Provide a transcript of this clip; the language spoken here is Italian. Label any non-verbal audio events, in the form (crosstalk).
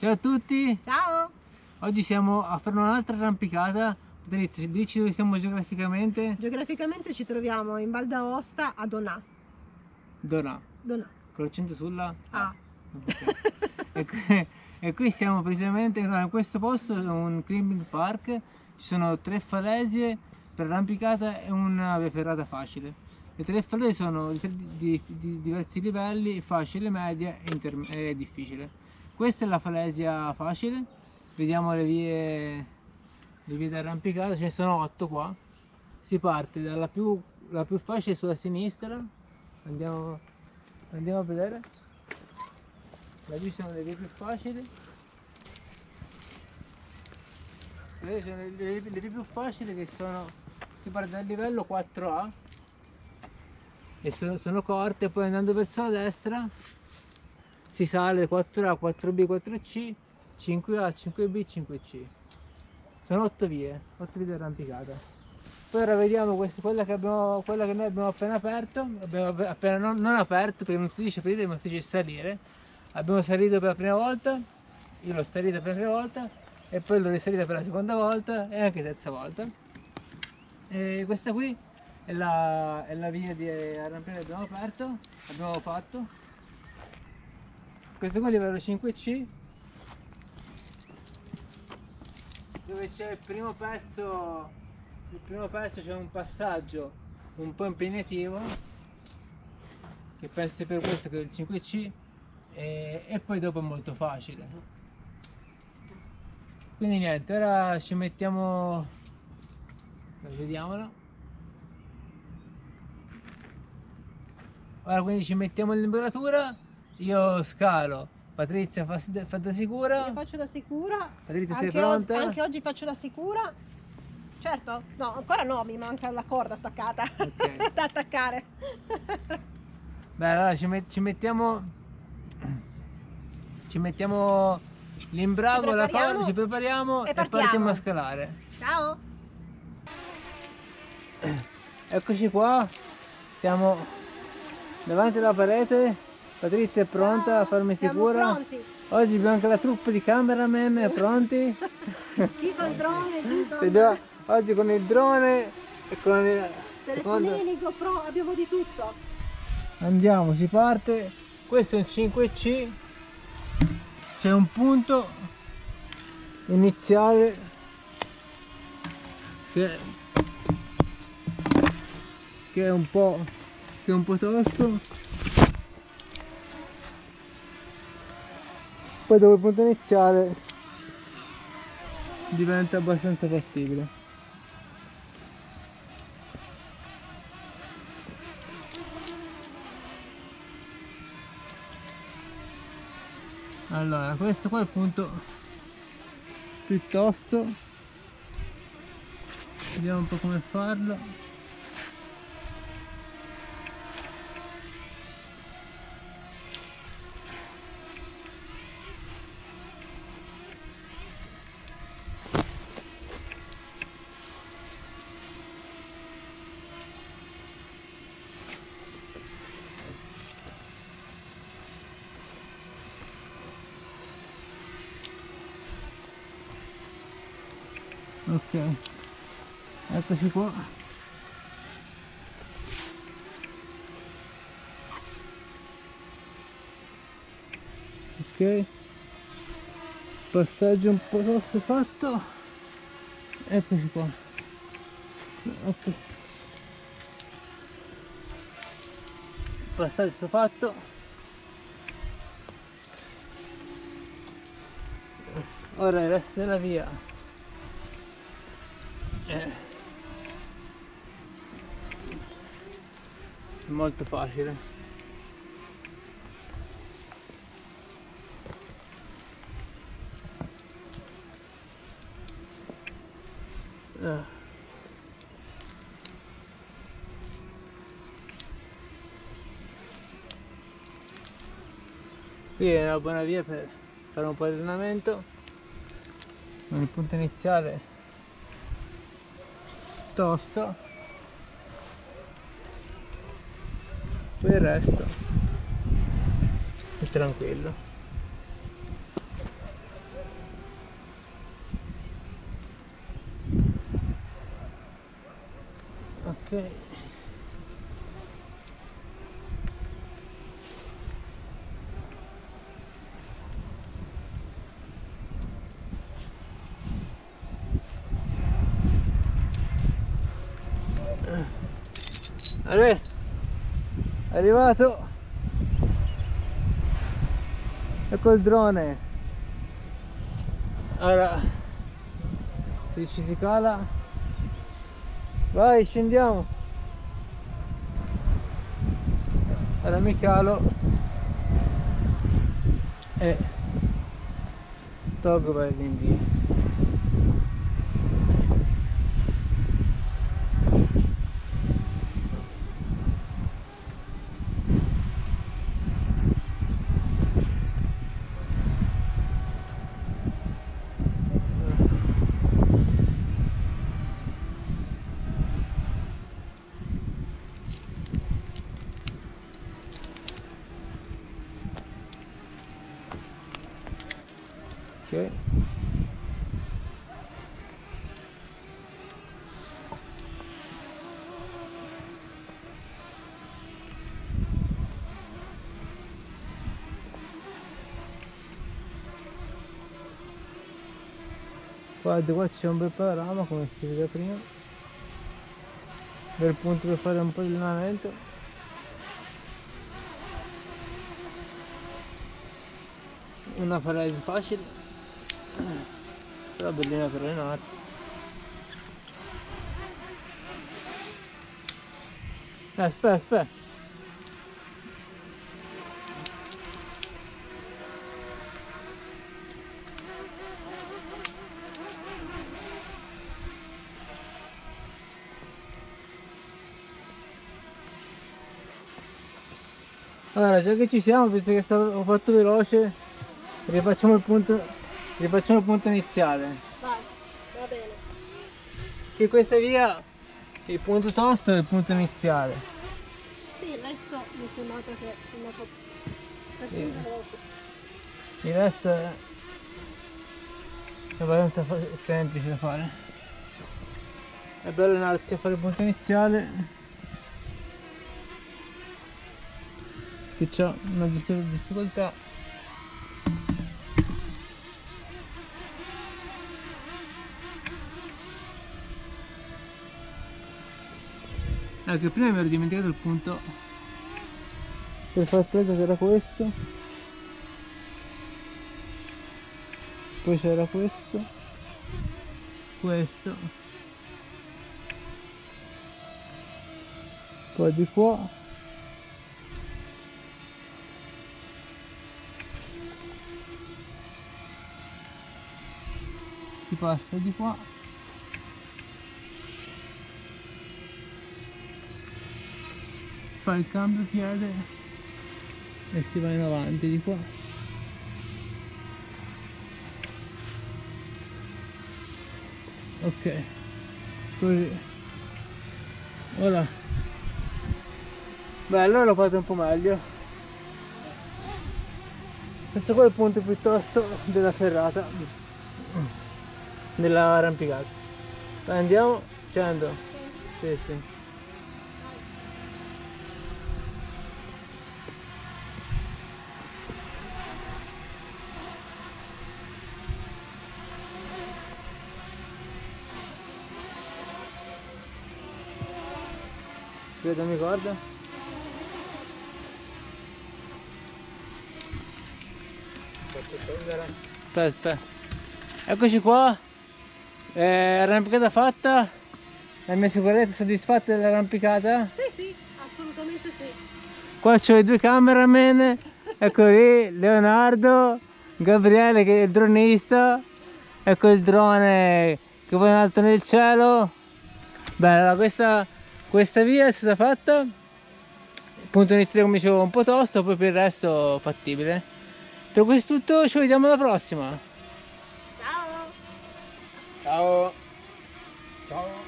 Ciao a tutti, Ciao! oggi siamo a fare un'altra arrampicata. Patrizia, dici dove siamo geograficamente? Geograficamente ci troviamo in Val d'Aosta a Donà. Donà, Donà. con l'accento sulla Ah. Ok. e, qui, e qui siamo precisamente in questo posto, è un climbing park, ci sono tre falesie per arrampicata e una ferrata facile. Le tre falesie sono di, di- di diversi livelli, facile, media e, e difficile. Questa è la falesia facile, vediamo le vie, le vie d'arrampicata, ce ne sono otto qua. Si parte dalla più, la più facile sulla sinistra, andiamo, andiamo a vedere. Da qui sono le vie più facili. Sono le, le- le vie più facili che sono, si parte dal livello 4A e sono, sono corte, poi andando verso la destra si sale 4A, 4B, 4C, 5A, 5B, 5C. Sono 8 vie, 8 vie di arrampicata. Poi ora vediamo questa, quella, che abbiamo, quella che noi abbiamo appena aperto, abbiamo app- appena non, non aperto perché non si dice aprire ma si dice salire. Abbiamo salito per la prima volta, io l'ho salita per la prima volta e poi l'ho risalita per la seconda volta e anche terza volta. E questa qui è la, è la via di arrampicata che abbiamo aperto, abbiamo fatto. Questo qua è livello 5C dove c'è il primo pezzo il primo pezzo c'è un passaggio un po' impegnativo che penso per questo che è il 5C e, e poi dopo è molto facile. Quindi niente ora ci mettiamo vediamolo. Ora quindi ci mettiamo in temperatura io scalo Patrizia fa, fa da sicura Io faccio da sicura. Patrizia sei Anche, pronta? oggi, anche oggi faccio da sicura. Certo? No, ancora no, mi manca la corda attaccata. Ok. (laughs) da attaccare. Beh, allora ci, met- ci mettiamo. Ci mettiamo l'imbrago, la corda, ci prepariamo e e partiamo. partiamo. a scalare. Ciao! Eccoci qua, siamo davanti alla parete. Patrizia è pronta Ciao, a farmi siamo sicura. pronti. Oggi abbiamo anche la troupe di cameraman (laughs) pronti. Chi col drone, chi con Vediamo- Oggi con il drone e con il telefonini, GoPro, abbiamo di tutto. Andiamo, si parte. Questo è un 5C. C'è un punto iniziale che, che è un po' che è un po' tosto. Poi dopo il punto iniziale diventa abbastanza fattibile. Allora, questo qua è il punto piuttosto. Vediamo un po' come farlo. Ok, eccoci qua. Ok, passaggio un po' tosto fatto. Eccoci qua. Ok. Passaggio fatto. Ora il resto della via è molto facile. Qui è una buona via per fare un po' di allenamento. Il punto iniziale piuttosto poi il resto è tranquillo. Ok. È arrivato. Ecco il drone. Allora se ci si cala. Vai scendiamo. Allora mi calo. E tolgo per l'invio ok. Guarda qua c'è un bel panorama come si vede prima. Bel punto per fare un po' di allenamento. Una frase facile però bellina per allenarsi eh, aspetta aspetta. Allora, già che ci siamo, visto che ho fatto veloce, rifacciamo il punto rifacciamo il punto iniziale. Vai, va bene. che questa via il punto tosto è il punto iniziale. Sì, il resto mi è sembrato che sembra po- persino Sì. il resto è abbastanza semplice da fare. È bello allenarsi a fare il punto iniziale che c'ha una dis- difficoltà Ecco, prima mi ero dimenticato il punto. Per far presa che era questo. Poi c'era questo. Questo. Poi di qua. Si passa di qua fa il cambio piede e si va in avanti di qua. Ok così. Ora. Beh allora l'ho fatto un po' meglio. Questo qua è il punto piuttosto della ferrata della arrampicata. Dai, andiamo scendo sì sì Vedo mi corda. Aspetta, aspetta. Eccoci qua. Eh, arrampicata fatta. La mia sicurezza soddisfatta dell'arrampicata. Sì, sì, assolutamente sì. Qua c'ho i due cameraman. Ecco lì, Leonardo, Gabriele che è il dronista. Ecco il drone che va in alto nel cielo. Bene, allora questa, questa via è stata fatta punto iniziale come dicevo un po' tosto poi per il resto fattibile. Per questo tutto ci vediamo alla prossima. Ciao. Ciao. Ciao.